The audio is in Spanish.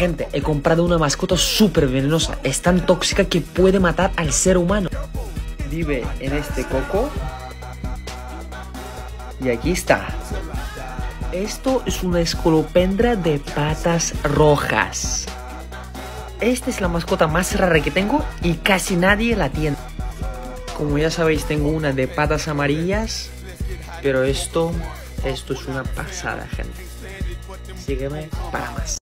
Gente, he comprado una mascota súper venenosa. Es tan tóxica que puede matar al ser humano. Vive en este coco. Y aquí está. Esto es una escolopendra de patas rojas. Esta es la mascota más rara que tengo y casi nadie la tiene. Como ya sabéis, tengo una de patas amarillas. Pero esto, esto es una pasada, gente. Sígueme para más.